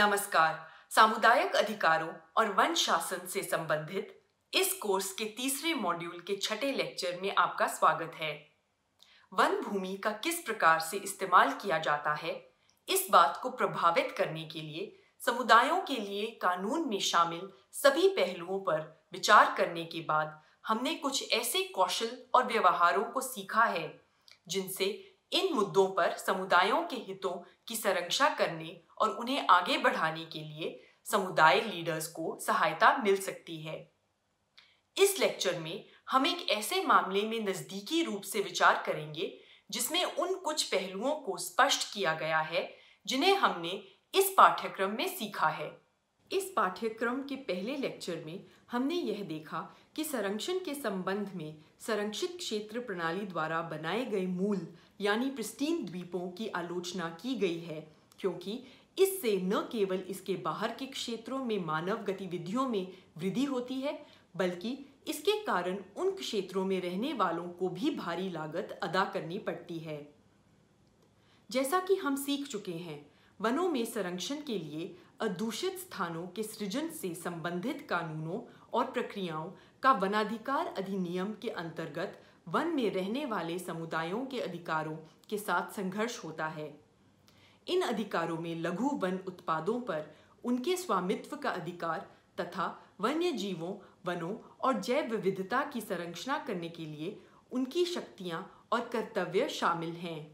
नमस्कार। सामुदायिक अधिकारों और वन शासन से संबंधित इस कोर्स के तीसरे मॉड्यूल के छठे लेक्चर में आपका स्वागत है। वन भूमि का किस प्रकार से इस्तेमाल किया जाता है, इस बात को प्रभावित करने के लिए समुदायों के लिए कानून में शामिल सभी पहलुओं पर विचार करने के बाद हमने कुछ ऐसे कौशल और व्यवहारों को सीखा है, जिनसे इन मुद्दों पर समुदायों के हितों की संरक्षा करने और उन्हें आगे बढ़ाने के लिए समुदाय लीडर्स को सहायता मिल सकती है। इस लेक्चर में हम एक ऐसे मामले में नजदीकी रूप से विचार करेंगे, जिसमें उन कुछ पहलुओं को स्पष्ट किया गया है, जिन्हें हमने इस पाठ्यक्रम में सीखा है। इस पाठ्यक्रम के पहले लेक्चर में हमने यह देखा कि संरक्षण के संबंध में संरक्षित क्षेत्र प्रणाली द्वारा बनाए गए मूल, यानी प्रिस्टीन द्वीपों की आलोचना की गई है, क्योंकि इससे न केवल इसके बाहर के क्षेत्रों में मानव गतिविधियों में वृद्धि होती है, बल्कि इसके कारण उन क्षेत्रों में रहने वालों को भी भारी लागत अदा करनी पड़ती है। जैसा कि हम सीख चुके हैं, वनों में संरक्षण के लिए अदूषित स्थानों के सृजन से संबंधित कानूनों और प्रक्रियाओं का वनाधिकार अधिनियम के अंतर्गत वन में रहने वाले समुदायों के अधिकारों के साथ संघर्ष होता है। इन अधिकारों में लघु वन उत्पादों पर उनके स्वामित्व का अधिकार तथा वन्य जीवों वनों और जैव विविधता की संरक्षण करने के लिए उनकी शक्तियाँ और कर्तव्य शामिल हैं।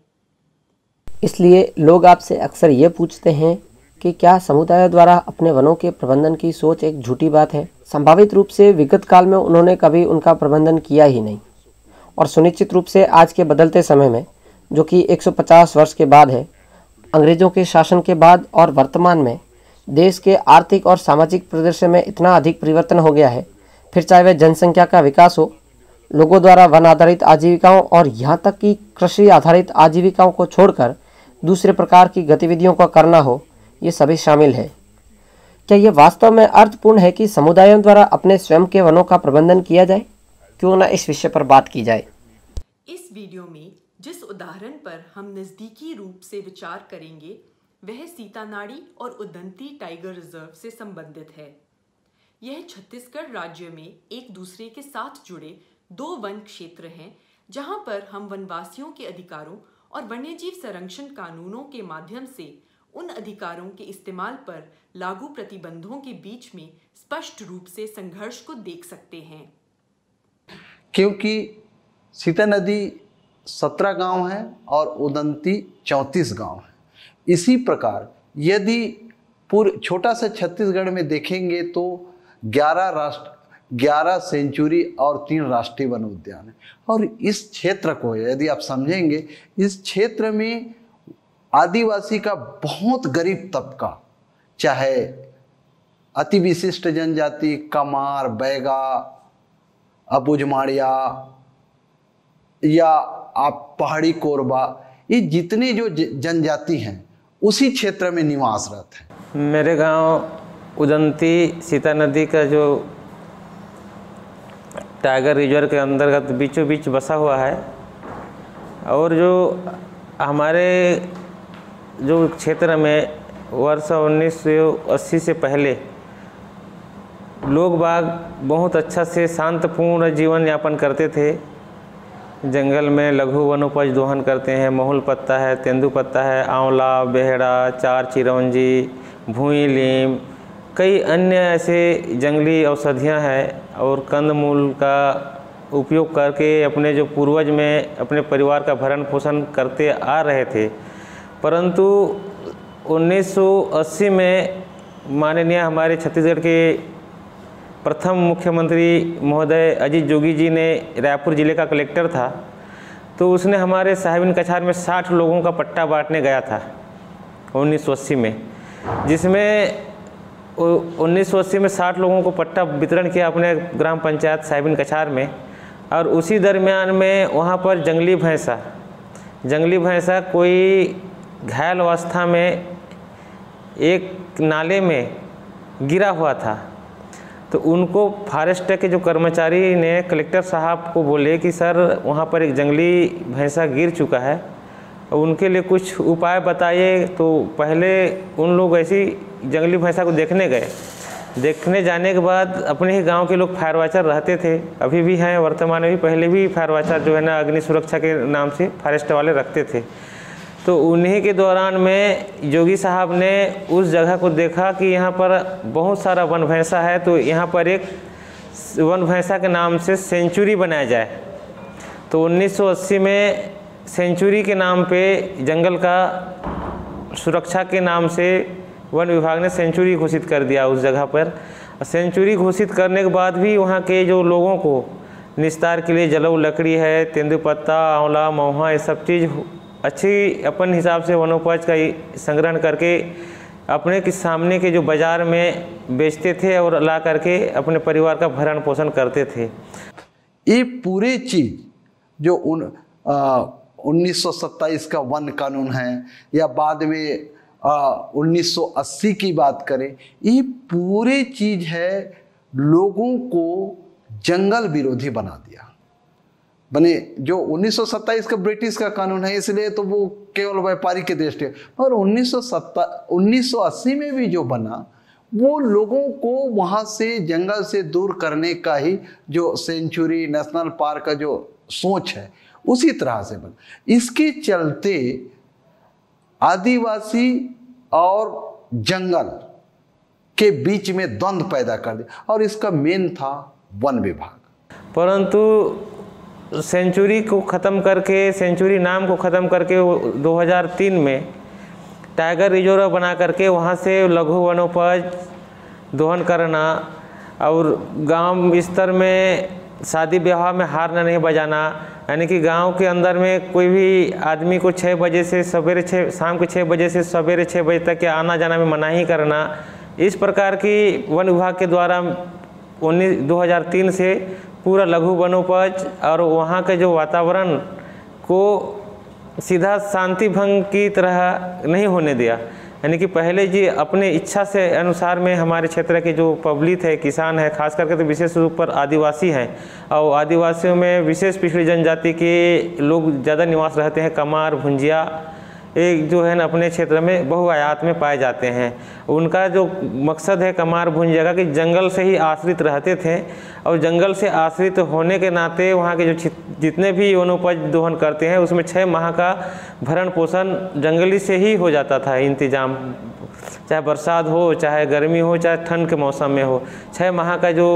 इसलिए लोग आपसे अक्सर ये पूछते हैं कि क्या समुदाय द्वारा अपने वनों के प्रबंधन की सोच एक झूठी बात है? संभावित रूप से विगत काल में उन्होंने कभी उनका प्रबंधन किया ही नहीं। और सुनिश्चित रूप से आज के बदलते समय में, जो कि 150 वर्ष के बाद है अंग्रेज़ों के शासन के बाद और वर्तमान में देश के आर्थिक और सामाजिक परिदृश्य में इतना अधिक परिवर्तन हो गया है। फिर चाहे वह जनसंख्या का विकास हो, लोगों द्वारा वन आधारित आजीविकाओं और यहाँ तक कि कृषि आधारित आजीविकाओं को छोड़कर दूसरे प्रकार की गतिविधियों का करना हो, ये सभी शामिल है। क्या ये वास्तव में अर्थपूर्ण है कि समुदायों द्वारा अपने स्वयं के वनों का प्रबंधन किया जाए? क्यों ना इस विषय पर बात की जाए? इस वीडियो में जिस उदाहरण पर हम नज़दीकी रूप से विचार करेंगे, वह सीतानाड़ी और उदंती टाइगर रिज़र्व से संबंधित है। यह छत्तीसगढ़ राज्य में एक दूसरे के साथ जुड़े दो वन क्षेत्र हैं, जहाँ पर हम वनवासियों के अधिकारों और वन्यजीव संरक्षण कानूनों के माध्यम से उन अधिकारों के इस्तेमाल पर लागू प्रतिबंधों के बीच में स्पष्ट रूप से संघर्ष को देख सकते हैं। क्योंकि सीता नदी सत्रह गाँव है और उदंती चौंतीस गाँव है। इसी प्रकार, यदि पूरे, छोटा सा छत्तीसगढ़ में देखेंगे तो ग्यारह राष्ट्र, ग्यारह सेंचुरी और तीन राष्ट्रीय वन उद्यान है। और इस क्षेत्र को, यदि आप समझेंगे, इस क्षेत्र में आदिवासी का बहुत गरीब तबका, चाहे अति विशिष्ट जनजाति, कमार, बैगा, अबुझमाड़िया या आप पहाड़ी कोरबा, ये जितने जो जनजाति हैं, उसी क्षेत्र में निवासरत हैं। मेरे गाँव उदंती सीता नदी का जो टाइगर रिज़र्व के अंतर्गत बीचों बीच बसा हुआ है, और जो हमारे जो क्षेत्र में वर्ष 1980 से पहले लोग बाग बहुत अच्छा से शांतपूर्ण जीवन यापन करते थे जंगल में लघु वनोपज दोहन करते हैं। महुल पत्ता है, तेंदु पत्ता है, आंवला, बेहड़ा, चार चिरौंजी, भूई, लीम, कई अन्य ऐसे जंगली औषधियाँ हैं और कंदमूल का उपयोग करके अपने जो पूर्वज में अपने परिवार का भरण पोषण करते आ रहे थे। परंतु 1980 में माननीय हमारे छत्तीसगढ़ के प्रथम मुख्यमंत्री महोदय अजीत जोगी जी ने रायपुर ज़िले का कलेक्टर था तो उसने हमारे साहिबिन कछार में 60 लोगों का पट्टा बांटने गया था 1980 में, जिसमें 1980 में 60 लोगों को पट्टा वितरण किया अपने ग्राम पंचायत साहिबिन कछार में, और उसी दरमियान में वहाँ पर जंगली भैंसा जंगली भैंसा कोई घायल अवस्था में एक नाले में गिरा हुआ था। तो उनको फॉरेस्ट के जो कर्मचारी ने कलेक्टर साहब को बोले कि सर, वहाँ पर एक जंगली भैंसा गिर चुका है उनके लिए कुछ उपाय बताइए। तो पहले उन लोग ऐसी जंगली भैंसा को देखने गए। देखने जाने के बाद अपने ही गाँव के लोग फायर वाचर रहते थे। अभी भी हैं, वर्तमान में भी पहले भी फायर वाचर जो है ना, अग्नि सुरक्षा के नाम से फॉरेस्ट वाले रखते थे। तो उन्हीं के दौरान में योगी साहब ने उस जगह को देखा कि यहाँ पर बहुत सारा वन भैंसा है तो यहाँ पर एक वन भैंसा के नाम से सेंचुरी बनाया जाए। तो 1980 में सेंचुरी के नाम पे जंगल का सुरक्षा के नाम से वन विभाग ने सेंचुरी घोषित कर दिया उस जगह पर। सेंचुरी घोषित करने के बाद भी वहाँ के जो लोगों को निस्तार के लिए जलऊ लकड़ी है, तेंदुपत्ता, आंवला, महुआ, ये सब चीज़ अच्छी अपन हिसाब से वनोपज का संग्रहण करके अपने के सामने के जो बाज़ार में बेचते थे और ला करके अपने परिवार का भरण पोषण करते थे। ये पूरे चीज़ जो उन उन्नीस सौ सत्ताईस का वन कानून है या बाद में सौ अस्सी की बात करें, ये पूरे चीज़ है लोगों को जंगल विरोधी बना दिया। बने, जो 1927 का ब्रिटिश का कानून है, इसलिए तो वो केवल व्यापारी के दृष्टि और उन्नीस सौ में भी जो बना, वो लोगों को वहाँ से जंगल से दूर करने का ही जो सेंचुरी, नेशनल पार्क का जो सोच है, उसी तरह से बना। इसके चलते आदिवासी और जंगल के बीच में द्वंद्व पैदा कर दिया, और इसका मेन था वन विभाग। परंतु सेंचुरी को ख़त्म करके, सेंचुरी नाम को ख़त्म करके 2003 में टाइगर रिज़र्व बना करके वहाँ से लघु वनोपज, दोहन करना और गाँव स्तर में शादी ब्याह में हारना नहीं बजाना, यानी कि गाँव के अंदर में कोई भी आदमी को छः बजे से सवेरे छः शाम के छः बजे से सवेरे छः बजे तक के आना जाना में मना ही करना। इस प्रकार की वन विभाग के द्वारा उन्नीस 2003 से पूरा लघु वनोपज और वहाँ के जो वातावरण को सीधा शांति भंग की तरह नहीं होने दिया। यानी कि पहले जी अपने इच्छा से अनुसार में हमारे क्षेत्र के जो पब्लिक है, किसान है, खास करके तो विशेष रूप पर आदिवासी हैं। और आदिवासियों में विशेष पिछड़ी जनजाति के लोग ज़्यादा निवास रहते हैं, कमार, भुंजिया एक जो है ना अपने क्षेत्र में बहुआयात में पाए जाते हैं। उनका जो मकसद है कमार भुंज जगह कि जंगल से ही आश्रित रहते थे और जंगल से आश्रित होने के नाते वहाँ के जो जितने भी वनोपज दोहन करते हैं, उसमें छः माह का भरण पोषण जंगली से ही हो जाता था इंतज़ाम। चाहे बरसात हो, चाहे गर्मी हो, चाहे ठंड के मौसम में हो। छः माह का जो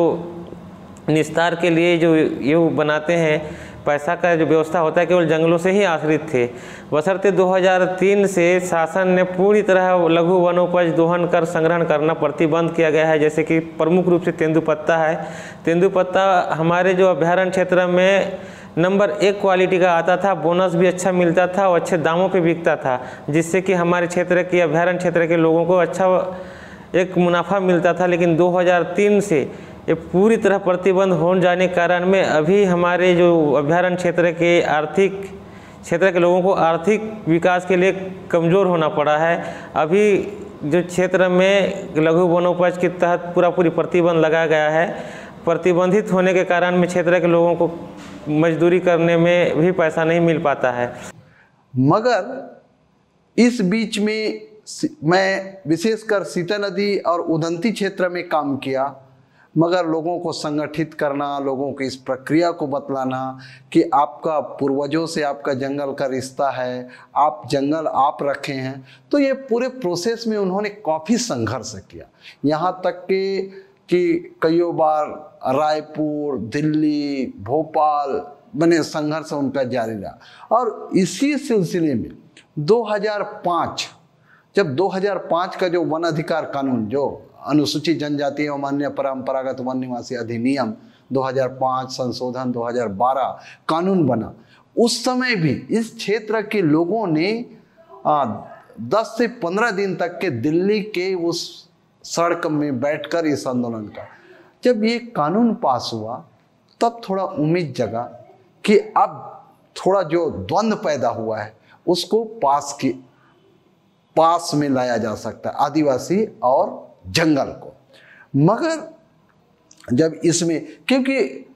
निस्तार के लिए जो ये बनाते हैं पैसा का जो व्यवस्था होता है केवल जंगलों से ही आश्रित थे। बसरते 2003 से शासन ने पूरी तरह लघु वनोपज दोहन कर संग्रहण करना प्रतिबंध किया गया है, जैसे कि प्रमुख रूप से तेंदुपत्ता है। तेंदुपत्ता हमारे जो अभ्यारण्य क्षेत्र में नंबर एक क्वालिटी का आता था, बोनस भी अच्छा मिलता था और अच्छे दामों पे बिकता था, जिससे कि हमारे क्षेत्र के अभ्यारण क्षेत्र के लोगों को अच्छा एक मुनाफा मिलता था। लेकिन 2003 से ये पूरी तरह प्रतिबंध हो जाने के कारण में अभी हमारे जो अभ्यारण्य क्षेत्र के आर्थिक क्षेत्र के लोगों को आर्थिक विकास के लिए कमज़ोर होना पड़ा है। अभी जो क्षेत्र में लघु वनोपज के तहत पूरा पूरी प्रतिबंध लगाया गया है। प्रतिबंधित होने के कारण में क्षेत्र के लोगों को मजदूरी करने में भी पैसा नहीं मिल पाता है। मगर इस बीच में मैं विशेषकर सीता नदी और उदंती क्षेत्र में काम किया। मगर लोगों को संगठित करना, लोगों की इस प्रक्रिया को बतलाना कि आपका पूर्वजों से आपका जंगल का रिश्ता है, आप जंगल आप रखे हैं तो ये पूरे प्रोसेस में उन्होंने काफ़ी संघर्ष किया। यहाँ तक कि कि कई बार रायपुर, दिल्ली, भोपाल बने संघर्ष उनका जारी रहा। और इसी सिलसिले में 2005 जब 2005 का जो वन अधिकार कानून, जो अनुसूचित जनजाति एवं अन्य परंपरागत वन निवासी अधिनियम 2005 संशोधन 2012 कानून बना। उस समय भी इस क्षेत्र के लोगों ने आ, 10 से 15 दिन तक के दिल्ली के उस सड़क में बैठकर इस आंदोलन का। जब ये कानून पास हुआ तब थोड़ा उम्मीद जगा कि अब थोड़ा जो द्वंद्व पैदा हुआ है उसको पास की पास में लाया जा सकता है आदिवासी और जंगल को। मगर जब इसमें, क्योंकि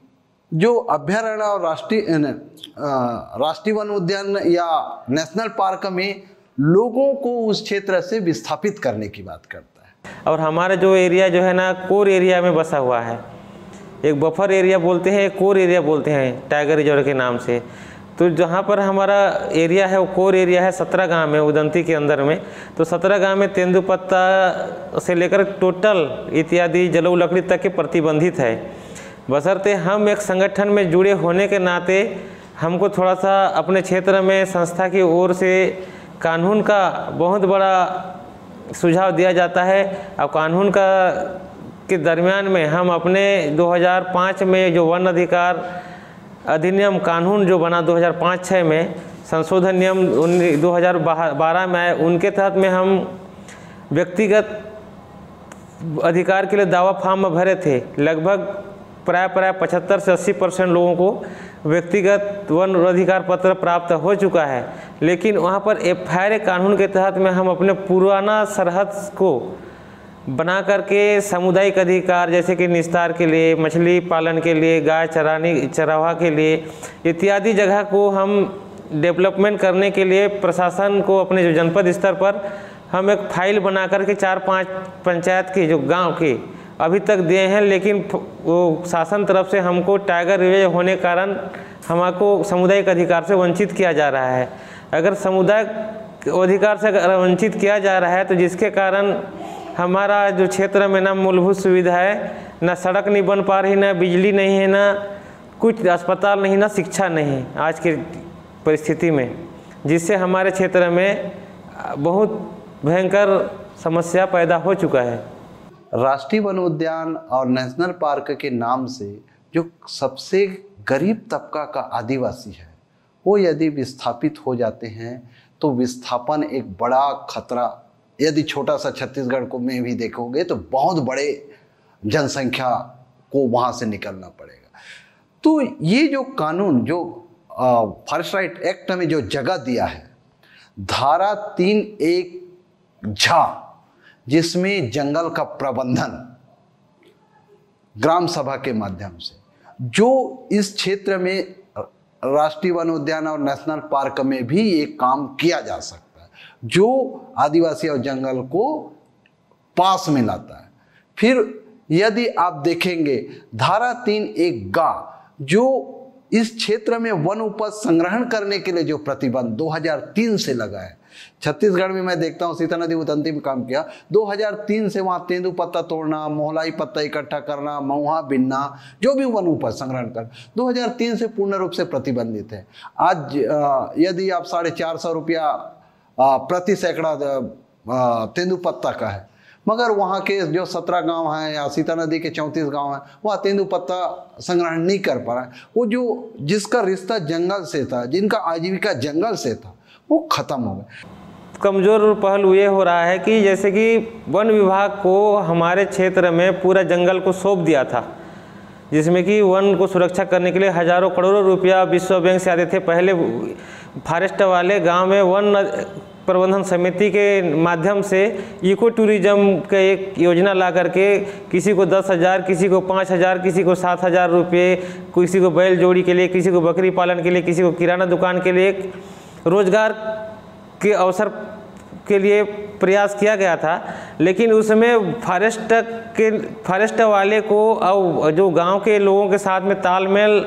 जो अभ्यारण्य और राष्ट्रीय राष्ट्रीय वन उद्यान या नेशनल पार्क में लोगों को उस क्षेत्र से विस्थापित करने की बात करता है। और हमारा जो एरिया जो है ना, कोर एरिया में बसा हुआ है। एक बफर एरिया बोलते हैं कोर एरिया बोलते हैं, टाइगर रिज़र्व के नाम से। तो जहाँ पर हमारा एरिया है, वो कोर एरिया है, सत्रह गाँव में, उदंती के अंदर में। तो सत्रह गाँव में तेंदुपत्ता से लेकर टोटल इत्यादि जलऊ लकड़ी तक के प्रतिबंधित है। बसरते हम एक संगठन में जुड़े होने के नाते हमको थोड़ा सा अपने क्षेत्र में संस्था की ओर से कानून का बहुत बड़ा सुझाव दिया जाता है। और कानून का के दरमियान में हम अपने 2005 में जो वन अधिकार अधिनियम कानून जो बना 2005-6 में, संशोधन नियम 2012 में आए, उनके तहत में हम व्यक्तिगत अधिकार के लिए दावा फार्म में भरे थे। लगभग प्राय प्राय पचहत्तर से 80 परसेंट लोगों को व्यक्तिगत वन अधिकार पत्र प्राप्त हो चुका है। लेकिन वहाँ पर एफ़ कानून के तहत में हम अपने पुराना सरहद को बना करके सामुदायिक अधिकार, जैसे कि निस्तार के लिए, मछली पालन के लिए, गाय चराने चरावा के लिए, इत्यादि जगह को हम डेवलपमेंट करने के लिए प्रशासन को अपने जो जनपद स्तर पर हम एक फ़ाइल बना करके चार पाँच पंचायत के, जो गाँव के, अभी तक दिए हैं, लेकिन वो शासन तरफ़ से हमको टाइगर रिज़र्व होने कारण हमको सामुदायिक अधिकार से वंचित किया जा रहा है। अगर समुदाय अधिकार से अगर वंचित किया जा रहा है तो जिसके कारण हमारा जो क्षेत्र में ना मूलभूत सुविधा है, ना सड़क नहीं बन पा रही, ना बिजली नहीं है, ना कुछ अस्पताल नहीं, ना शिक्षा नहीं आज की परिस्थिति में, जिससे हमारे क्षेत्र में बहुत भयंकर समस्या पैदा हो चुका है। राष्ट्रीय वन उद्यान और नेशनल पार्क के नाम से जो सबसे गरीब तबका का आदिवासी है, वो यदि विस्थापित हो जाते हैं तो विस्थापन एक बड़ा खतरा यदि छोटा सा छत्तीसगढ़ को में भी देखोगे तो बहुत बड़े जनसंख्या को वहाँ से निकलना पड़ेगा। तो ये जो कानून, जो फॉरेस्ट राइट एक्ट में जो जगह दिया है, धारा तीन एक झा, जिसमें जंगल का प्रबंधन ग्राम सभा के माध्यम से, जो इस क्षेत्र में राष्ट्रीय वन उद्यान और नेशनल पार्क में भी ये काम किया जा सकता जो आदिवासी और जंगल को पास में लाता है। फिर यदि आप देखेंगे, धारा तीन एक गा, जो इस क्षेत्र में वन उपज संग्रहण करने के लिए जो प्रतिबंध 2003 से लगा है। छत्तीसगढ़ में मैं देखता हूँ, सीता नदी उदंती में काम किया। 2003 से वहाँ तेंदु पत्ता तोड़ना, मोहलाई पत्ता इकट्ठा करना महुआ बिनना, जो भी वन उपज संग्रहण कर 2003 से पूर्ण रूप से प्रतिबंधित है। आज यदि आप साढ़े चार सौ रुपया प्रति सैकड़ा तेंदुपत्ता का है। मगर वहाँ के जो सत्रह गाँव हैं या सीता नदी के चौंतीस गाँव हैं, वहाँ तेंदुपत्ता संग्रहण नहीं कर पा रहा है। वो जो, जिसका रिश्ता जंगल से था, जिनका आजीविका जंगल से था, वो खत्म हो गया कमज़ोर पहलू ये हो रहा है कि जैसे कि वन विभाग को हमारे क्षेत्र में पूरा जंगल को सौंप दिया था, जिसमें कि वन को सुरक्षा करने के लिए हज़ारों करोड़ों रुपया विश्व बैंक से आते थे। पहले फॉरेस्ट वाले गाँव में वन प्रबंधन समिति के माध्यम से इको टूरिज़्म का एक योजना ला करके किसी को दस हज़ार, किसी को पाँच हज़ार, किसी को सात हज़ार रुपये, किसी को बैल जोड़ी के लिए, किसी को बकरी पालन के लिए, किसी को किराना दुकान के लिए रोज़गार के अवसर के लिए प्रयास किया गया था। लेकिन उसमें फॉरेस्ट के, फॉरेस्ट वाले को और जो गाँव के लोगों के साथ में तालमेल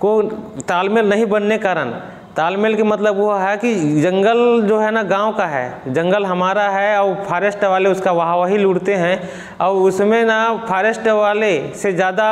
को, तालमेल नहीं बनने कारण तालमेल के मतलब वो है कि जंगल जो है ना, गाँव का है। जंगल हमारा है और फॉरेस्ट वाले उसका वहाँ वही लूटते हैं। और उसमें ना फॉरेस्ट वाले से ज़्यादा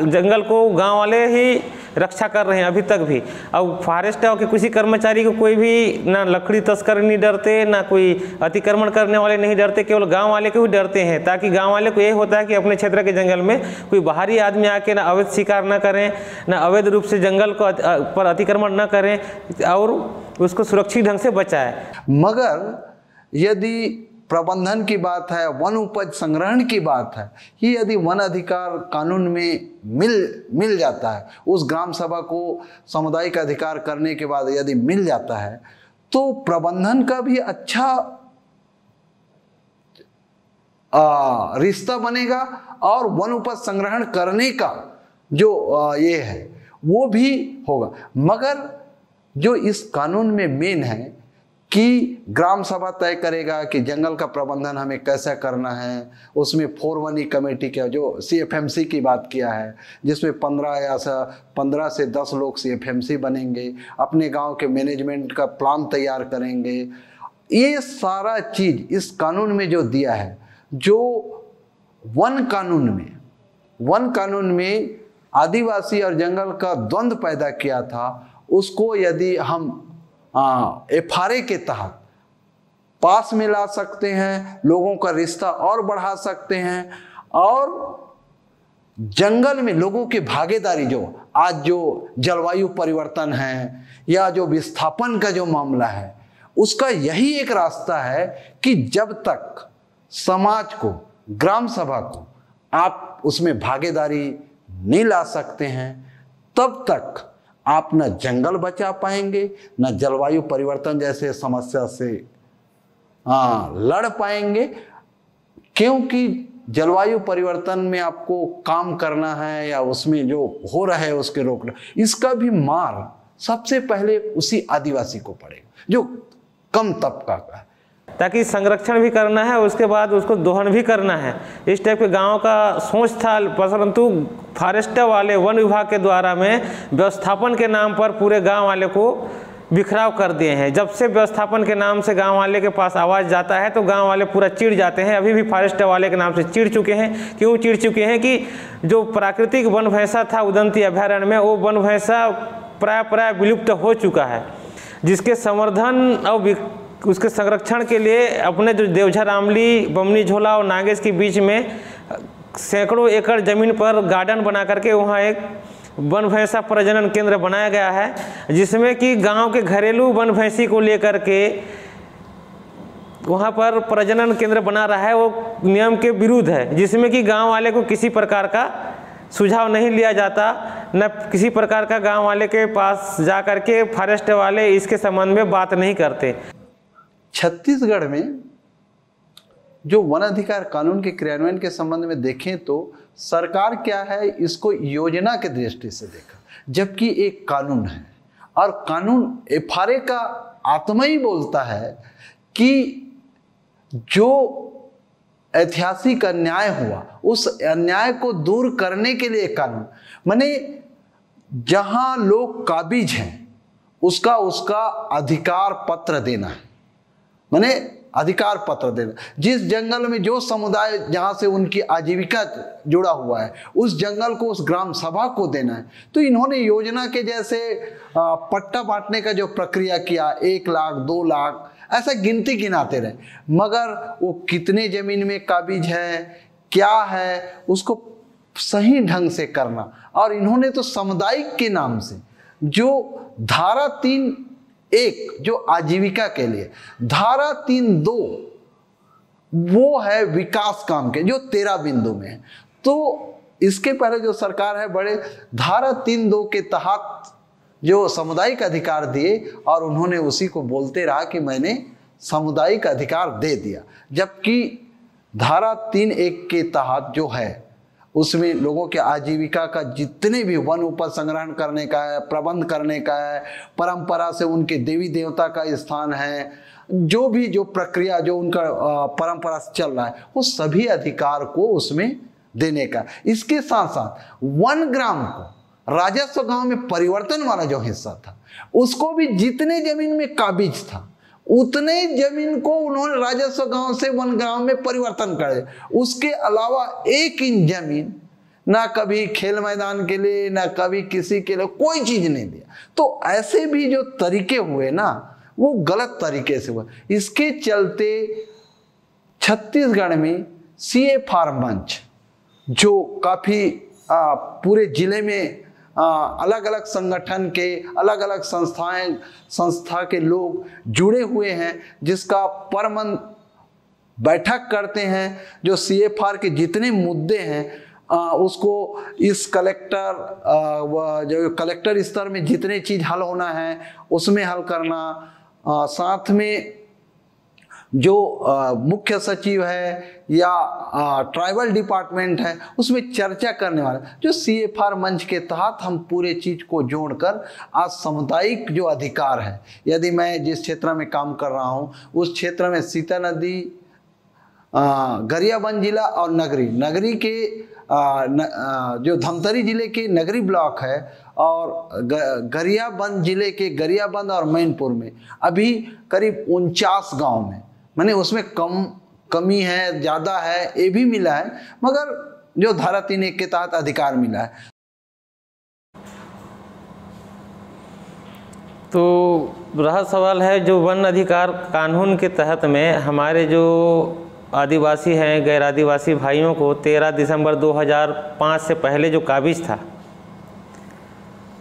जंगल को गाँव वाले ही रक्षा कर रहे हैं अभी तक भी। अब फॉरेस्ट के किसी कर्मचारी को कोई भी ना लकड़ी तस्कर नहीं डरते, ना कोई अतिक्रमण करने वाले नहीं डरते, केवल गाँव वाले को ही डरते हैं, ताकि गाँव वाले को ये होता है कि अपने क्षेत्र के जंगल में कोई बाहरी आदमी आके ना अवैध शिकार न करें, ना अवैध रूप से जंगल को पर अतिक्रमण न करें, और उसको सुरक्षित ढंग से बचाए। मगर यदि प्रबंधन की बात है वन उपज संग्रहण की बात है ये यदि वन अधिकार कानून में मिल मिल जाता है उस ग्राम सभा को सामुदायिक अधिकार करने के बाद यदि मिल जाता है तो प्रबंधन का भी अच्छा रिश्ता बनेगा और वन उपज संग्रहण करने का जो आ, ये है वो भी होगा। मगर जो इस कानून में मेन है कि ग्राम सभा तय करेगा कि जंगल का प्रबंधन हमें कैसे करना है। उसमें फोर वनी कमेटी का जो सी एफ़ एम सी की बात किया है, जिसमें पंद्रह या पंद्रह से दस लोग सी एफ़ एम सी बनेंगे, अपने गाँव के मैनेजमेंट का प्लान तैयार करेंगे। ये सारा चीज़ इस कानून में जो दिया है, जो वन कानून में, वन कानून में आदिवासी और जंगल का द्वंद्व पैदा किया था, उसको यदि हम एफ़ के तहत पास में ला सकते हैं, लोगों का रिश्ता और बढ़ा सकते हैं और जंगल में लोगों की भागीदारी जो, आज जो जलवायु परिवर्तन है या जो विस्थापन का जो मामला है, उसका यही एक रास्ता है कि जब तक समाज को, ग्राम सभा को आप उसमें भागीदारी नहीं ला सकते हैं, तब तक आप न जंगल बचा पाएँगे, न जलवायु परिवर्तन जैसे समस्या से हाँ लड़ पाएँगे, क्योंकि जलवायु परिवर्तन में आपको काम करना है या उसमें जो हो रहा है उसके रोकना, इसका भी मार सबसे पहले उसी आदिवासी को पड़ेगा, जो कम तबका का है। ताकि संरक्षण भी करना है, उसके बाद उसको दोहन भी करना है। इस टाइप के गाँव का सोच था, परंतु फॉरेस्ट वाले वन विभाग के द्वारा में व्यवस्थापन के नाम पर पूरे गाँव वाले को बिखराव कर दिए हैं। जब से व्यवस्थापन के नाम से गाँव वाले के पास आवाज़ जाता है तो गाँव वाले पूरा चिड़ जाते हैं। अभी भी फॉरेस्ट वाले के नाम से चिड़ चुके हैं। क्यों चिड़ चुके हैं कि जो प्राकृतिक वन भैंसा था उदंती अभ्यारण्य में, वो वन भैंसा प्राय प्राय विलुप्त हो चुका है, जिसके संवर्धन और उसके संरक्षण के लिए अपने जो देवझर आमली बमनी, झोला और नागेश के बीच में सैकड़ों एकड़ ज़मीन पर गार्डन बना करके वहाँ एक वन भैंसा प्रजनन केंद्र बनाया गया है, जिसमें कि गाँव के घरेलू वन भैंसी को लेकर के वहाँ पर प्रजनन केंद्र बना रहा है, वो नियम के विरुद्ध है, जिसमें कि गाँव वाले को किसी प्रकार का सुझाव नहीं लिया जाता, न किसी प्रकार का गाँव वाले के पास जा कर के फॉरेस्ट वाले इसके संबंध में बात नहीं करते। छत्तीसगढ़ में जो वन अधिकार कानून के क्रियान्वयन के संबंध में देखें तो सरकार क्या है, इसको योजना के दृष्टि से देखा, जबकि एक कानून है। और कानून एफआरए का आत्मा ही बोलता है कि जो ऐतिहासिक अन्याय हुआ, उस अन्याय को दूर करने के लिए कानून। माने जहाँ लोग काबिज हैं, उसका उसका अधिकार पत्र देना है। मैंने अधिकार पत्र देना जिस जंगल में जो समुदाय जहाँ से उनकी आजीविका जुड़ा हुआ है, उस जंगल को, उस ग्राम सभा को देना है। तो इन्होंने योजना के जैसे पट्टा बांटने का जो प्रक्रिया किया, एक लाख, दो लाख, ऐसा गिनती गिनाते रहे। मगर वो कितने ज़मीन में काबिज है, क्या है, उसको सही ढंग से करना। और इन्होंने तो सामुदायिक के नाम से जो धारा तीन एक जो आजीविका के लिए। धारा तीन दो, वो है विकास काम के, जो तेरह बिंदु में तो इसके पहले जो सरकार है, बड़े धारा तीन दो के तहत जो सामुदायिक अधिकार दिए और उन्होंने उसी को बोलते रहा कि मैंने सामुदायिक अधिकार दे दिया। जबकि धारा तीन एक के तहत जो है उसमें लोगों के आजीविका का जितने भी वन उपज संग्रहण करने का है, प्रबंध करने का है, परंपरा से उनके देवी देवता का स्थान है, जो भी जो प्रक्रिया, जो उनका परंपरा से चल रहा है, वो सभी अधिकार को उसमें देने का। इसके साथ साथ वन ग्राम को, राजस्व गाँव में परिवर्तन वाला जो हिस्सा था, उसको भी जितने ज़मीन में काबिज था उतने ज़मीन को उन्होंने राजस्व गाँव से वन गाँव में परिवर्तन करे। उसके अलावा एक इंच ज़मीन ना कभी खेल मैदान के लिए, ना कभी किसी के लिए, कोई चीज़ नहीं दिया। तो ऐसे भी जो तरीके हुए ना, वो गलत तरीके से हुए। इसके चलते छत्तीसगढ़ में सी ए फार्म मंच जो काफ़ी पूरे ज़िले में अलग अलग संगठन के अलग अलग संस्थाएँ, संस्था के लोग जुड़े हुए हैं, जिसका परमन बैठक करते हैं, जो सी एफ़ आर के जितने मुद्दे हैं उसको इस कलेक्टर जो कलेक्टर स्तर में जितने चीज़ हल होना है, उसमें हल करना साथ में जो मुख्य सचिव है या ट्राइबल डिपार्टमेंट है उसमें चर्चा करने वाले जो सी एफ़ आर मंच के तहत हम पूरे चीज़ को जोड़कर आज सामुदायिक जो अधिकार है यदि मैं जिस क्षेत्र में काम कर रहा हूँ उस क्षेत्र में सीता नदी गरियाबंद जिला और नगरी नगरी के आ, न, आ, जो धमतरी ज़िले के नगरी ब्लॉक है और गरियाबंद ज़िले के गरियाबंद और मैनपुर में अभी करीब उनचास गाँव में मैंने उसमें कम, कमी है, ज़्यादा है, ये भी मिला है, मगर जो धारा तीन एक के तहत अधिकार मिला है। तो रहा सवाल है, जो वन अधिकार कानून के तहत में हमारे जो आदिवासी हैं, गैर आदिवासी भाइयों को 13 दिसंबर 2005 से पहले जो काबिज था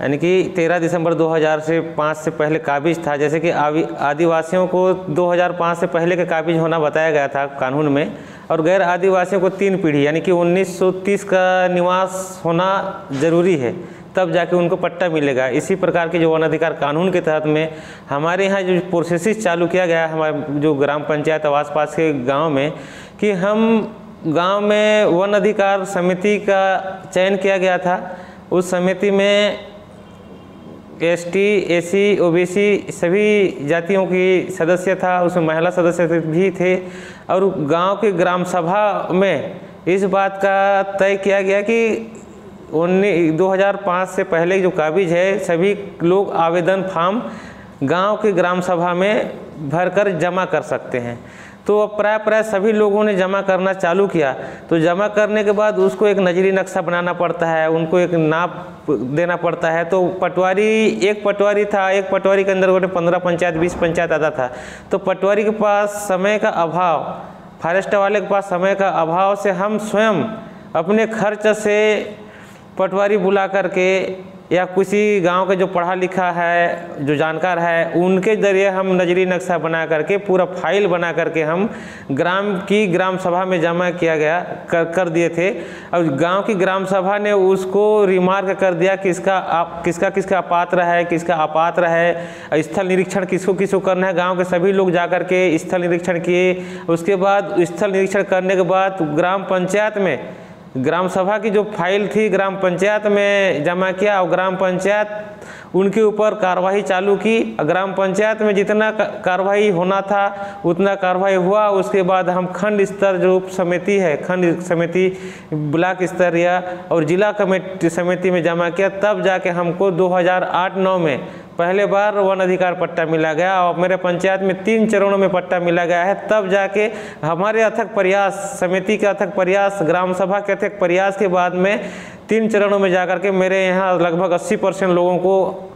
यानी कि 13 दिसंबर 2000 से 5 से पहले काबिज था। जैसे कि आदिवासियों को 2005 से पहले का काबिज होना बताया गया था कानून में, और गैर आदिवासियों को तीन पीढ़ी, यानी कि 1930 का निवास होना ज़रूरी है, तब जाके उनको पट्टा मिलेगा। इसी प्रकार के जो वन अधिकार कानून के तहत में हमारे यहाँ जो प्रोसेसिस चालू किया गया है, हमारे जो ग्राम पंचायत और आस पास के गाँव में, कि हम गाँव में वन अधिकार समिति का चयन किया गया था। उस समिति में S T A C O B C सभी जातियों की सदस्य था, उसमें महिला सदस्य भी थे। और गाँव के ग्राम सभा में इस बात का तय किया गया कि उन्नीस 2005 से पहले जो काबिज है, सभी लोग आवेदन फार्म गाँव के ग्राम सभा में भरकर जमा कर सकते हैं। तो अब प्राय प्राय सभी लोगों ने जमा करना चालू किया। तो जमा करने के बाद उसको एक नजरी नक्शा बनाना पड़ता है, उनको एक नाप देना पड़ता है। तो पटवारी, एक पटवारी था, एक पटवारी के अंदर वो पंद्रह पंचायत, बीस पंचायत आता था। तो पटवारी के पास समय का अभाव, फॉरेस्ट वाले के पास समय का अभाव से हम स्वयं अपने खर्च से पटवारी बुला करके या किसी गाँव के जो पढ़ा लिखा है, जो जानकार है, उनके ज़रिए हम नजरी नक्शा बना करके, पूरा फ़ाइल बना करके हम ग्राम की ग्राम सभा में जमा किया गया, कर कर दिए थे। और गाँव की ग्राम सभा ने उसको रिमार्क कर दिया किसका आप, किसका किसका अपात्र है, किसका अपात्र है, स्थल निरीक्षण किसको किसको करना है। गाँव के सभी लोग जा के स्थल निरीक्षण किए। उसके बाद स्थल निरीक्षण करने के बाद ग्राम पंचायत में ग्राम सभा की जो फ़ाइल थी ग्राम पंचायत में जमा किया और ग्राम पंचायत उनके ऊपर कार्रवाई चालू की। ग्राम पंचायत में जितना कार्रवाई होना था, उतना कार्रवाई हुआ। उसके बाद हम खंड स्तर जो उप समिति है, खंड समिति, ब्लॉक स्तर या और जिला कमेटी समिति में जमा किया, तब जाके हमको 2008-9 में पहले बार वन अधिकार पट्टा मिला गया और मेरे पंचायत में तीन चरणों में पट्टा मिला गया है। तब जाके हमारे अथक प्रयास, समिति के अथक प्रयास, ग्राम सभा के अथक प्रयास के बाद में तीन चरणों में जाकर के मेरे यहाँ लगभग 80 परसेंट लोगों को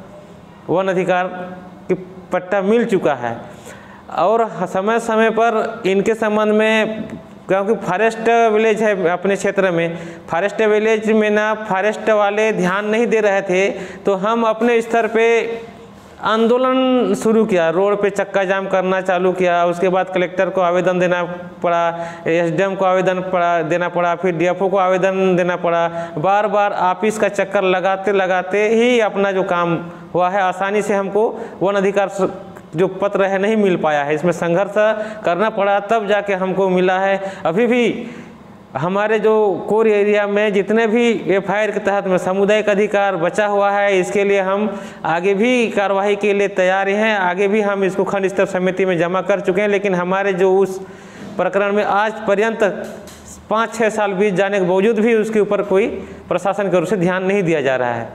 वन अधिकार की पट्टा मिल चुका है। और समय समय पर इनके संबंध में, क्योंकि फॉरेस्ट विलेज है अपने क्षेत्र में, फॉरेस्ट विलेज में ना फॉरेस्ट वाले ध्यान नहीं दे रहे थे तो हम अपने स्तर पे आंदोलन शुरू किया, रोड पे चक्का जाम करना चालू किया, उसके बाद कलेक्टर को आवेदन देना पड़ा, एसडीएम को आवेदन पड़ा, देना पड़ा, फिर डीएफओ को आवेदन देना पड़ा। बार बार ऑफ़िस का चक्कर लगाते लगाते ही अपना जो काम हुआ है, आसानी से हमको वन अधिकार जो पत्र है, नहीं मिल पाया है। इसमें संघर्ष करना पड़ा, तब जाके हमको मिला है। अभी भी हमारे जो कोर एरिया में जितने भी एफआईआर के तहत में सामुदायिक अधिकार बचा हुआ है, इसके लिए हम आगे भी कार्रवाई के लिए तैयार हैं। आगे भी हम इसको खंड स्तर समिति में जमा कर चुके हैं, लेकिन हमारे जो उस प्रकरण में आज पर्यंत पाँच छः साल बीत जाने के बावजूद भी उसके ऊपर कोई प्रशासन की ओर से ध्यान नहीं दिया जा रहा है।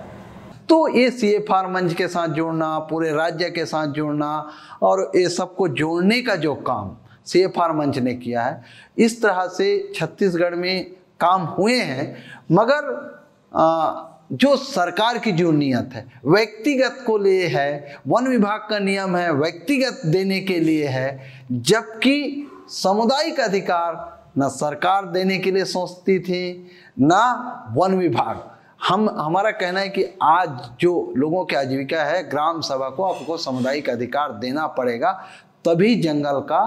तो ये सी एफ़ आर मंच के साथ जोड़ना, पूरे राज्य के साथ जोड़ना और ये सबको जोड़ने का जो काम सी एफ़ आर मंच ने किया है। इस तरह से छत्तीसगढ़ में काम हुए हैं मगर आ, जो सरकार की जो नियत है व्यक्तिगत को लिए है वन विभाग का नियम है व्यक्तिगत देने के लिए है जबकि सामुदायिक अधिकार न सरकार देने के लिए सोचती थी न वन विभाग। हम हमारा कहना है कि आज जो लोगों की आजीविका है ग्राम सभा को आपको सामुदायिक अधिकार देना पड़ेगा तभी जंगल का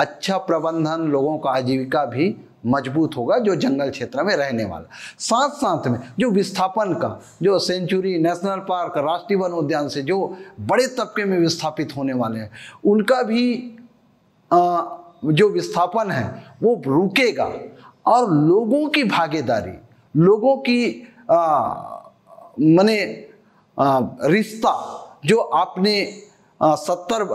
अच्छा प्रबंधन लोगों का आजीविका भी मज़बूत होगा जो जंगल क्षेत्र में रहने वाला। साथ साथ में जो विस्थापन का जो सेंचुरी नेशनल पार्क राष्ट्रीय वन उद्यान से जो बड़े तबके में विस्थापित होने वाले हैं उनका भी आ, जो विस्थापन है वो रुकेगा। और लोगों की भागीदारी लोगों की मने रिश्ता जो आपने सत्तर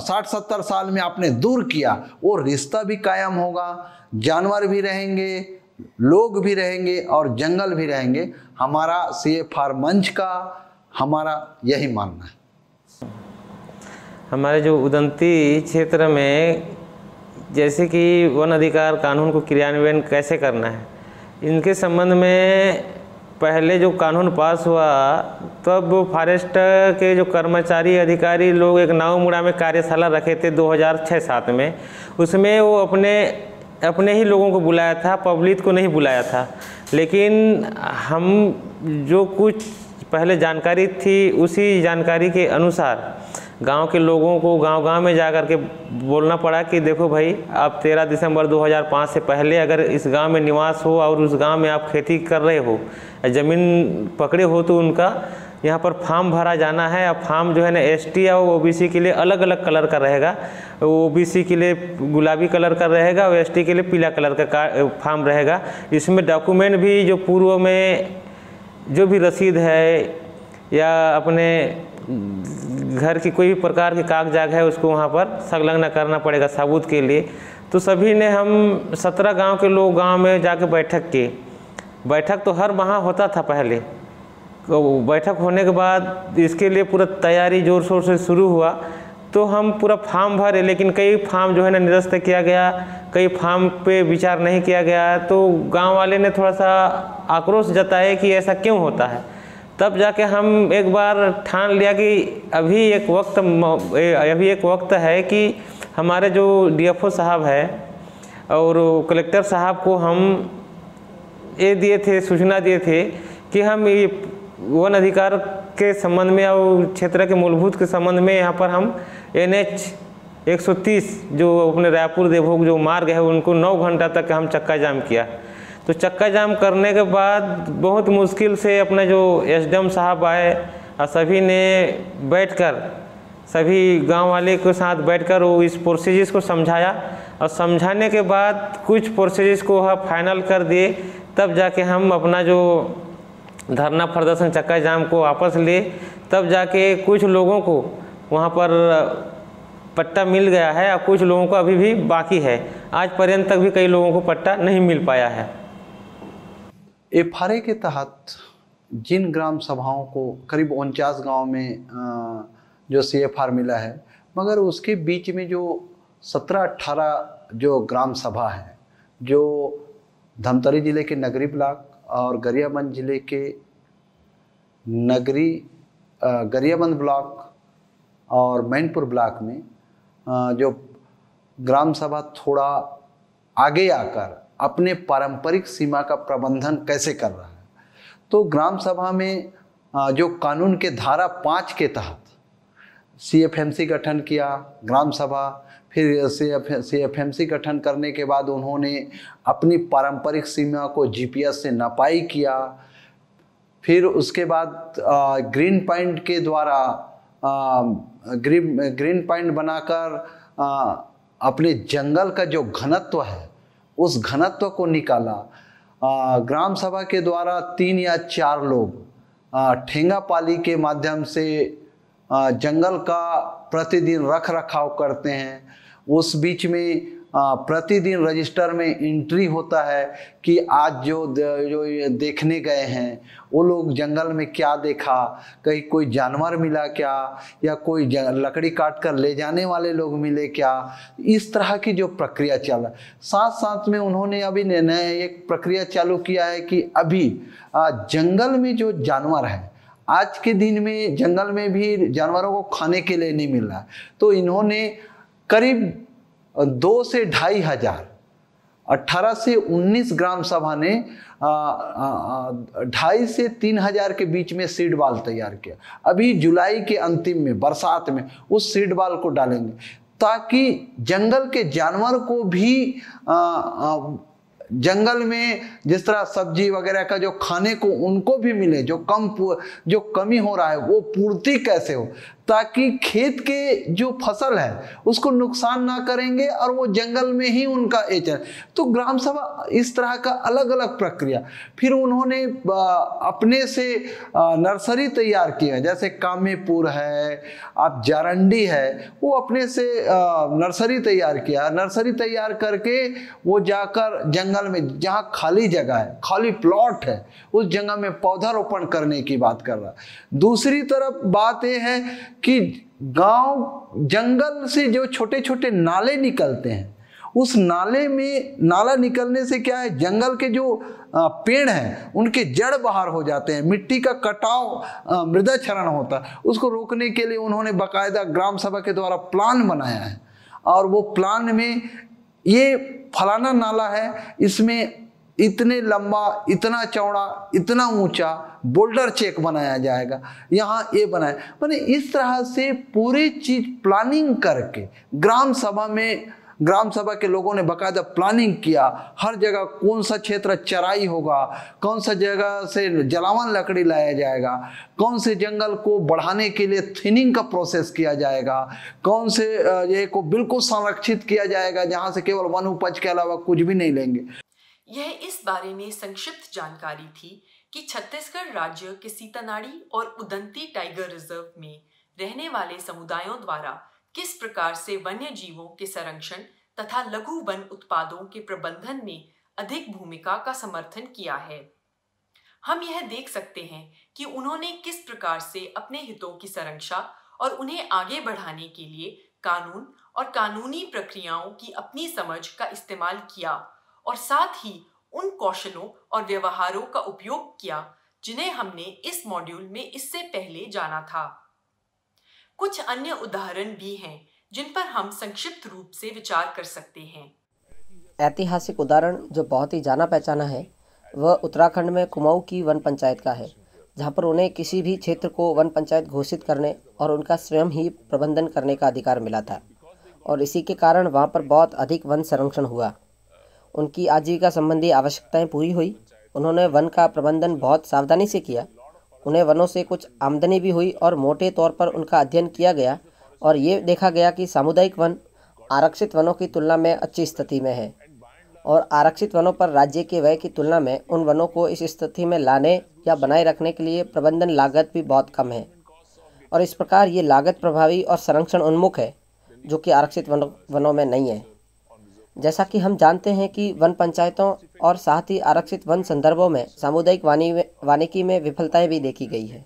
साठ, सत्तर साल में आपने दूर किया, वो रिश्ता भी कायम होगा, जानवर भी रहेंगे, लोग भी रहेंगे और जंगल भी रहेंगे। हमारा सी एफ़ आर मंच का, हमारा यही मानना है। हमारे जो उदंती क्षेत्र में, जैसे कि वन अधिकार कानून को क्रियान्वयन कैसे करना है, इनके संबंध में पहले जो कानून पास हुआ, तब फॉरेस्ट के जो कर्मचारी, अधिकारी लोग एक नाव मुड़ा में कार्यशाला रखे थे 2006-7 में। उसमें वो अपने अपने ही लोगों को बुलाया था, पब्लिक को नहीं बुलाया था। लेकिन हम जो कुछ पहले जानकारी थी, उसी जानकारी के अनुसार गाँव के लोगों को गांव-गांव में जा कर के बोलना पड़ा कि देखो भाई, आप 13 दिसंबर 2005 से पहले अगर इस गाँव में निवास हो और उस गाँव में आप खेती कर रहे हो, ज़मीन पकड़े हो तो उनका यहाँ पर फार्म भरा जाना है। अब फार्म जो है ना, एस टी और ओ के लिए अलग अलग कलर का रहेगा। ओबीसी के लिए गुलाबी कलर का रहेगा और एस के लिए पीला कलर का, फार्म रहेगा। इसमें डॉक्यूमेंट भी जो पूर्व में जो भी रसीद है या अपने घर की कोई भी प्रकार के कागजात है, उसको वहाँ पर संलग्न करना पड़ेगा सबूत के लिए। तो सभी ने हम सत्रह गाँव के लोग गाँव में जाके बैठक की। बैठक तो हर माह होता था पहले। तो बैठक होने के बाद इसके लिए पूरा तैयारी ज़ोर शोर से शुरू हुआ। तो हम पूरा फार्म भरे, लेकिन कई फार्म जो है ना निरस्त किया गया, कई फार्म पे विचार नहीं किया गया। तो गाँव वाले ने थोड़ा सा आक्रोश जताया कि ऐसा क्यों होता है? तब जाके हम एक बार ठान लिया कि अभी एक वक्त अभी एक वक्त है कि हमारे जो डीएफओ साहब है और कलेक्टर साहब को हम ये दिए थे, सूचना दिए थे कि हम ये वन अधिकार के संबंध में और क्षेत्र के मूलभूत के संबंध में यहाँ पर हम एन एच 130 जो अपने रायपुर देवभोग जो मार्ग है, उनको नौ घंटा तक हम चक्का जाम किया। तो चक्का जाम करने के बाद बहुत मुश्किल से अपने जो एसडीएम साहब आए और सभी ने बैठकर, सभी गाँव वाले के साथ बैठकर वो इस प्रोसीजर्स को समझाया। और समझाने के बाद कुछ प्रोसीजर्स को वह फाइनल कर दिए। तब जाके हम अपना जो धरना प्रदर्शन चक्का जाम को वापस ले। तब जाके कुछ लोगों को वहाँ पर पट्टा मिल गया है और कुछ लोगों को अभी भी बाकी है। आज पर्यंत तक भी कई लोगों को पट्टा नहीं मिल पाया है। एफआरए के तहत जिन ग्राम सभाओं को, करीब उनचास गाँव में जो सी एफ़ आर मिला है, मगर उसके बीच में जो सत्रह अट्ठारह जो ग्राम सभा है, जो धमतरी ज़िले के नगरी ब्लॉक और गरियाबंद ज़िले के नगरी गरियाबंद ब्लॉक और मैनपुर ब्लॉक में जो ग्राम सभा थोड़ा आगे आकर अपने पारंपरिक सीमा का प्रबंधन कैसे कर रहा है? तो ग्राम सभा में जो कानून के धारा पाँच के तहत सी एफ़ एम सी गठन किया, ग्राम सभा, फिर सी एफ़ सी गठन करने के बाद उन्होंने अपनी पारंपरिक सीमा को जीपीएस से नपाई किया। फिर उसके बाद ग्रीन पॉइंट के द्वारा ग्रीन ग्रीन पॉइंट बनाकर अपने जंगल का जो घनत्व है उस घनत्व को निकाला। ग्राम सभा के द्वारा तीन या चार लोग ठेंगा पाली के माध्यम से जंगल का प्रतिदिन रख रखाव करते हैं। उस बीच में प्रतिदिन रजिस्टर में एंट्री होता है कि आज जो जो देखने गए हैं, वो लोग जंगल में क्या देखा, कहीं कोई जानवर मिला क्या, या कोई लकड़ी काट कर ले जाने वाले लोग मिले क्या, इस तरह की जो प्रक्रिया चल रहा साथ साथ में उन्होंने अभी नया एक प्रक्रिया चालू किया है कि अभी जंगल में जो जानवर है, आज के दिन में जंगल में भी जानवरों को खाने के लिए नहीं मिल रहा तो इन्होंने करीब दो से ढाई हज़ार। अट्ठारह से उन्नीस ग्राम सभा ने ढाई से तीन हज़ार के बीच में सीड बाल तैयार किया। अभी जुलाई के अंतिम में बरसात में उस सीड बाल को डालेंगे ताकि जंगल के जानवर को भी आ, आ, जंगल में जिस तरह सब्ज़ी वगैरह का जो खाने को उनको भी मिले जो कम जो कमी हो रहा है वो पूर्ति कैसे हो? ताकि खेत के जो फ़सल है, उसको नुकसान ना करेंगे और वो जंगल में ही उनका एच तो ग्राम सभा इस तरह का अलग अलग प्रक्रिया। फिर उन्होंने अपने से नर्सरी तैयार किया। जैसे कामेपुर है, आप जारंडी है, वो अपने से नर्सरी तैयार किया। नर्सरी तैयार करके वो जाकर जंगल में, जहाँ खाली जगह है, खाली प्लॉट है, उस जगह में पौधारोपण करने की बात कर रहा। है दूसरी तरफ़ बात यह है कि गाँव, जंगल से जो छोटे छोटे नाले निकलते हैं, उस नाले में, नाला निकलने से क्या है, जंगल के जो पेड़ हैं, उनके जड़ बाहर हो जाते हैं, मिट्टी का कटाव मृदा क्षरण होता है। उसको रोकने के लिए उन्होंने बाकायदा ग्राम सभा के द्वारा प्लान बनाया है। और वो प्लान में ये फलाना नाला है, इसमें इतने लंबा, इतना चौड़ा, इतना ऊँचा बोल्डर चेक बनाया जाएगा। यहाँ ये बनाया। मैंने इस तरह से पूरी चीज़ प्लानिंग करके ग्राम सभा में, ग्राम सभा के लोगों ने बाकायदा प्लानिंग किया। हर जगह कौन सा क्षेत्र चराई होगा, कौन सा जगह से जलावन लकड़ी लाया जाएगा, कौन से जंगल को बढ़ाने के लिए थिनिंग का प्रोसेस किया जाएगा, कौन से ये को बिल्कुल संरक्षित किया जाएगा, जहाँ से केवल वन उपज के अलावा कुछ भी नहीं लेंगे। यह इस बारे में संक्षिप्त जानकारी थी कि छत्तीसगढ़ राज्य के सीतानाड़ी और उदंती टाइगर रिज़र्व में रहने वाले समुदायों द्वारा किस प्रकार से वन्य जीवों के संरक्षण तथा लघु वन उत्पादों के प्रबंधन में अधिक भूमिका का समर्थन किया है? हम यह देख सकते हैं कि उन्होंने किस प्रकार से अपने हितों की संरक्षा और उन्हें आगे बढ़ाने के लिए कानून और कानूनी प्रक्रियाओं की अपनी समझ का इस्तेमाल किया। और साथ ही उन कौशलों और व्यवहारों का उपयोग किया, जिन्हें हमने इस मॉड्यूल में इससे पहले जाना था। कुछ अन्य उदाहरण भी हैं, जिन पर हम संक्षिप्त रूप से विचार कर सकते हैं। ऐतिहासिक उदाहरण जो बहुत ही जाना पहचाना है, वह उत्तराखंड में कुमाऊं की वन पंचायत का है, जहाँ पर उन्हें किसी भी क्षेत्र को वन पंचायत घोषित करने और उनका स्वयं ही प्रबंधन करने का अधिकार मिला था, और इसी के कारण वहाँ पर बहुत अधिक वन संरक्षण हुआ। उनकी आजीविका संबंधी आवश्यकताएँ पूरी हुई। उन्होंने वन का प्रबंधन बहुत सावधानी से किया। उन्हें वनों से कुछ आमदनी भी हुई और मोटे तौर पर उनका अध्ययन किया गया और ये देखा गया कि सामुदायिक वन आरक्षित वनों की तुलना में अच्छी स्थिति में है और आरक्षित वनों पर राज्य के व्यय की तुलना में उन वनों को इस स्थिति में लाने या बनाए रखने के लिए प्रबंधन लागत भी बहुत कम है। और इस प्रकार ये लागत प्रभावी और संरक्षण उन्मुख है, जो कि आरक्षित वनों में नहीं है। जैसा कि हम जानते हैं कि वन पंचायतों और साथ ही आरक्षित वन संदर्भों में सामुदायिक वानी वानिकी में विफलताएँ भी देखी गई है।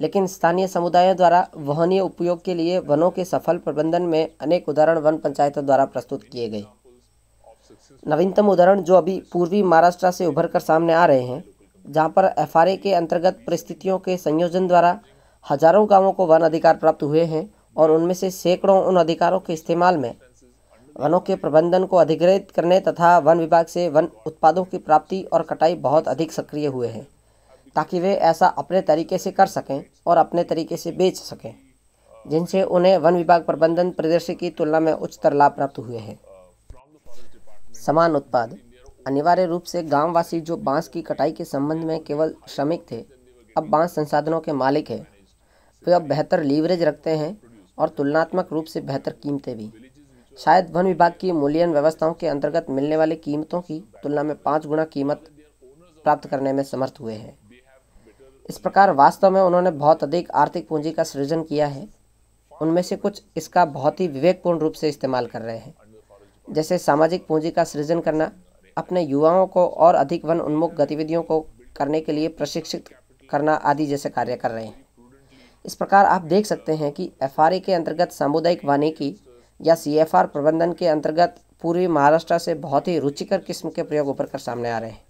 लेकिन स्थानीय समुदायों द्वारा वहनीय उपयोग के लिए वनों के सफल प्रबंधन में अनेक उदाहरण वन पंचायतों द्वारा प्रस्तुत किए गए। नवीनतम उदाहरण जो अभी पूर्वी महाराष्ट्र से उभर कर सामने आ रहे हैं, जहाँ पर एफआरए के अंतर्गत परिस्थितियों के संयोजन द्वारा हज़ारों गाँवों को वन अधिकार प्राप्त हुए हैं और उनमें से सैकड़ों उन अधिकारों के इस्तेमाल में वनों के प्रबंधन को अधिग्रहित करने तथा वन विभाग से वन उत्पादों की प्राप्ति और कटाई बहुत अधिक सक्रिय हुए हैं, ताकि वे ऐसा अपने तरीके से कर सकें और अपने तरीके से बेच सकें, जिनसे उन्हें वन विभाग प्रबंधन परिदृश्य की तुलना में उच्चतर लाभ प्राप्त हुए हैं। समान उत्पाद। अनिवार्य रूप से गांववासी जो बाँस की कटाई के संबंध में केवल श्रमिक थे, अब बाँस संसाधनों के मालिक हैं। वे अब बेहतर लीवरेज रखते हैं और तुलनात्मक रूप से बेहतर कीमतें भी। शायद वन विभाग की मूल्यन व्यवस्थाओं के अंतर्गत मिलने वाली कीमतों की तुलना में पाँच गुना कीमत प्राप्त करने में समर्थ हुए हैं। इस प्रकार वास्तव में उन्होंने बहुत अधिक आर्थिक पूंजी का सृजन किया है। उनमें से कुछ इसका बहुत ही विवेकपूर्ण रूप से इस्तेमाल कर रहे हैं। जैसे सामाजिक पूंजी का सृजन करना, अपने युवाओं को और अधिक वन उन्मुख गतिविधियों को करने के लिए प्रशिक्षित करना आदि जैसे कार्य कर रहे हैं। इस प्रकार आप देख सकते हैं कि एफआरए के अंतर्गत सामुदायिक वानिकी या सीएफआर प्रबंधन के अंतर्गत पूर्वी महाराष्ट्र से बहुत ही रुचिकर किस्म के प्रयोग उभर कर सामने आ रहे हैं।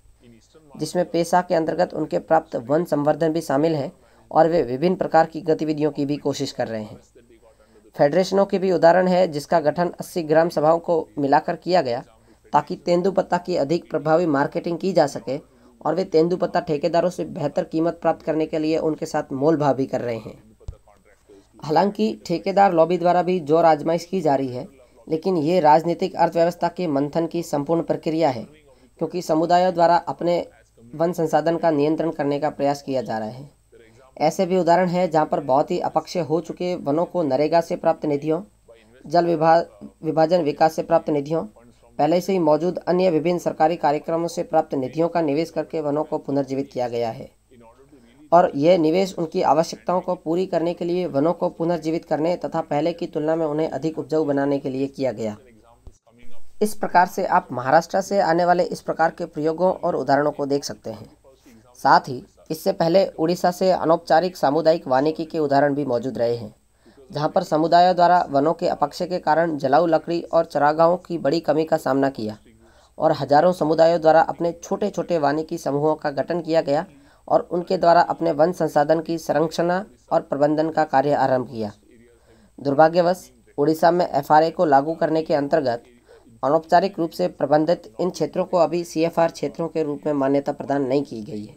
जिसमें पेशा के अंतर्गत उनके प्राप्त वन संवर्धन भी शामिल है और वे विभिन्न प्रकार की गतिविधियों की भी कोशिश कर रहे हैं। फेडरेशनों के भी उदाहरण है, जिसका गठन 80 ग्राम सभाओं को मिलाकर किया गया, ताकि तेंदुपत्ता की अधिक प्रभावी मार्केटिंग की जा सके और वे तेंदुपत्ता ठेकेदारों से बेहतर कीमत प्राप्त करने के लिए उनके साथ मोल भाव भी कर रहे हैं। हालाँकि ठेकेदार लॉबी द्वारा भी ज़ोर आजमाइश की जा रही है, लेकिन ये राजनीतिक अर्थव्यवस्था के मंथन की संपूर्ण प्रक्रिया है, क्योंकि समुदायों द्वारा अपने वन संसाधन का नियंत्रण करने का प्रयास किया जा रहा है। ऐसे भी उदाहरण हैं जहाँ पर बहुत ही अपक्षय हो चुके वनों को नरेगा से प्राप्त निधियों, जल विभा, विभाजन विकास से प्राप्त निधियों, पहले से ही मौजूद अन्य विभिन्न सरकारी कार्यक्रमों से प्राप्त निधियों का निवेश करके वनों को पुनर्जीवित किया गया है। और यह निवेश उनकी आवश्यकताओं को पूरी करने के लिए, वनों को पुनर्जीवित करने तथा पहले की तुलना में उन्हें अधिक उपजाऊ बनाने के लिए किया गया। इस प्रकार से आप महाराष्ट्र से आने वाले इस प्रकार के प्रयोगों और उदाहरणों को देख सकते हैं। साथ ही, इससे पहले उड़ीसा से अनौपचारिक सामुदायिक वानिकी के उदाहरण भी मौजूद रहे हैं, जहाँ पर समुदायों द्वारा वनों के अपक्ष के कारण जलाऊ लकड़ी और चरागाहों की बड़ी कमी का सामना किया और हज़ारों समुदायों द्वारा अपने छोटे छोटे वानिकी समूहों का गठन किया गया और उनके द्वारा अपने वन संसाधन की संरक्षणा और प्रबंधन का कार्य आरंभ किया। दुर्भाग्यवश उड़ीसा में एफआरए को लागू करने के अंतर्गत अनौपचारिक रूप से प्रबंधित इन क्षेत्रों को अभी सीएफआर क्षेत्रों के रूप में मान्यता प्रदान नहीं की गई है।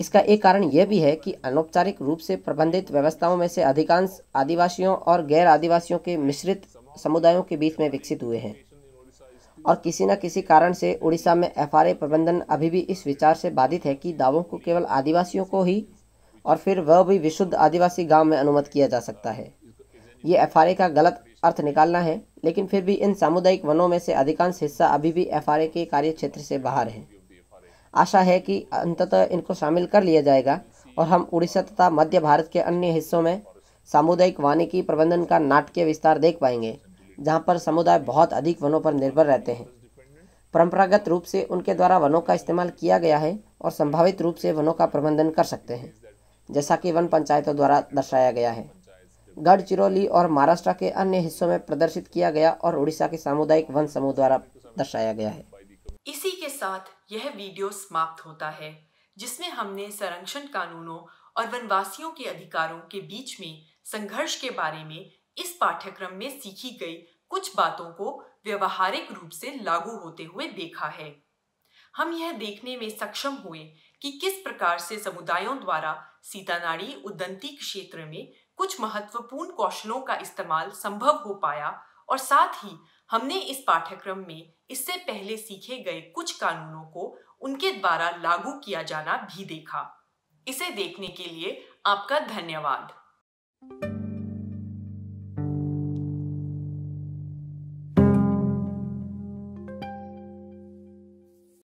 इसका एक कारण यह भी है कि अनौपचारिक रूप से प्रबंधित व्यवस्थाओं में से अधिकांश आदिवासियों और गैर आदिवासियों के मिश्रित समुदायों के बीच में विकसित हुए हैं। और किसी न किसी कारण से उड़ीसा में एफ़ प्रबंधन अभी भी इस विचार से बाधित है कि दावों को केवल आदिवासियों को ही और फिर वह भी विशुद्ध आदिवासी गाँव में अनुमत किया जा सकता है। ये एफ़ का गलत अर्थ निकालना है, लेकिन फिर भी इन सामुदायिक वनों में से अधिकांश हिस्सा अभी भी एफ़ के कार्य क्षेत्र से बाहर है। आशा है कि अंततः इनको शामिल कर लिया जाएगा और हम उड़ीसा तथा मध्य भारत के अन्य हिस्सों में सामुदायिक वानिकी प्रबंधन का नाटकीय विस्तार देख पाएँगे। जहाँ पर समुदाय बहुत अधिक वनों पर निर्भर रहते हैं। परंपरागत रूप से उनके द्वारा वनों का इस्तेमाल किया गया है और संभावित रूप से वनों का प्रबंधन कर सकते हैं, जैसा कि वन पंचायतों द्वारा दर्शाया गया है। गढ़चिरौली और महाराष्ट्र के अन्य हिस्सों में प्रदर्शित किया गया और उड़ीसा के सामुदायिक वन समूह द्वारा दर्शाया गया है। इसी के साथ यह वीडियो समाप्त होता है, जिसमें हमने संरक्षण कानूनों और वनवासियों के अधिकारों के बीच में संघर्ष के बारे में इस पाठ्यक्रम में सीखी गई कुछ बातों को व्यवहारिक रूप से लागू होते हुए देखा है। हम यह देखने में सक्षम हुए कि किस प्रकार से समुदायों द्वारा सीतानाड़ी उदंती क्षेत्र में कुछ महत्वपूर्ण कौशलों का इस्तेमाल संभव हो पाया और साथ ही हमने इस पाठ्यक्रम में इससे पहले सीखे गए कुछ कानूनों को उनके द्वारा लागू किया जाना भी देखा। इसे देखने के लिए आपका धन्यवाद।